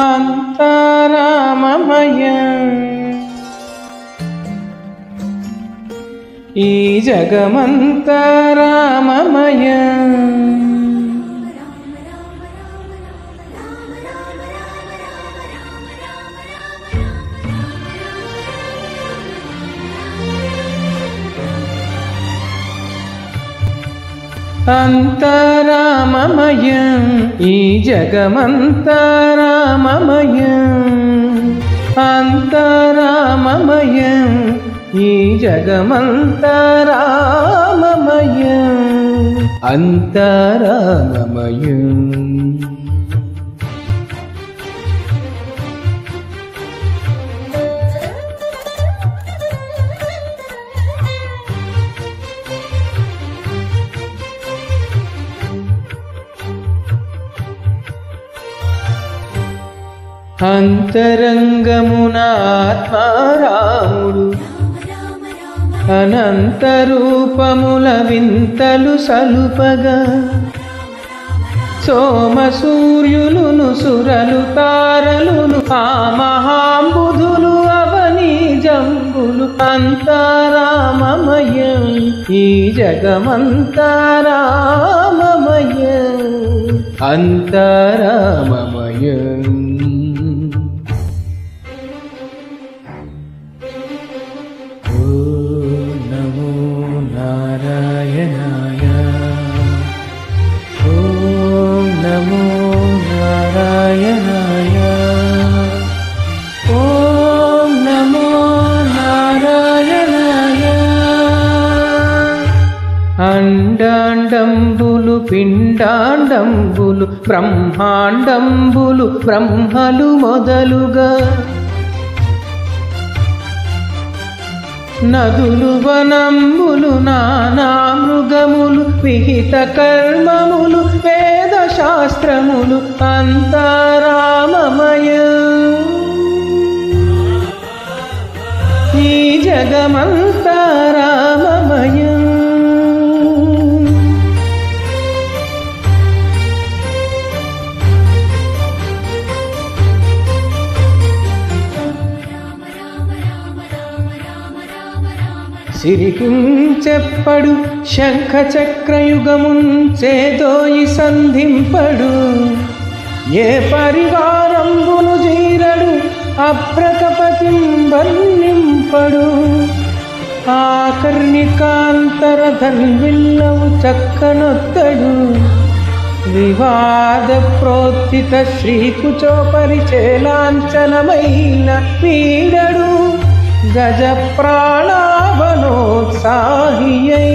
अन्तरामय ई जगमन्तराममय अन्तराममय ई जगमन्तराममयम्। अन्तरामय ई जगमन्तराममयम्। अन्तराममयम्। అంతరంగమున ఆత్మారాముడు అనంత రూపముల వింతలు సలుపగా. సోమ సూర్యులును సురలు తారలును ఆ మహాంబుధులు అవని జంబులు అంతారామమయం. ఈ జగమంతారామమయం. అంతారామమయం. నారాయణాయ. ఓం నమో నారాయణాయ. ఓం నమో నారాయణాయ. అండాండంబులు పిండాండంబులు బ్రహ్మాండంబులు బ్రహ్మలు మొదలుగా. నదులు వనంబులు నానా మృగములు విహిత కర్మములు వేద శాస్త్రములు అంతరామమయ. ఈ జగమంతరామమయ సిరికించెప్పడు శంఖ చక్రయుగముంచేదోయి సంధింపడు. ఏ పరివారంబును జీరడు అప్రకపతిం ఆకర్ణికాంతర ధన్విల్లవు చక్కనొత్తడు. వివాద ప్రోత్థిత శ్రీకుచోపరిచేలాంఛనమైన వీడడు. గజ ప్రాణా मनोत्साहियै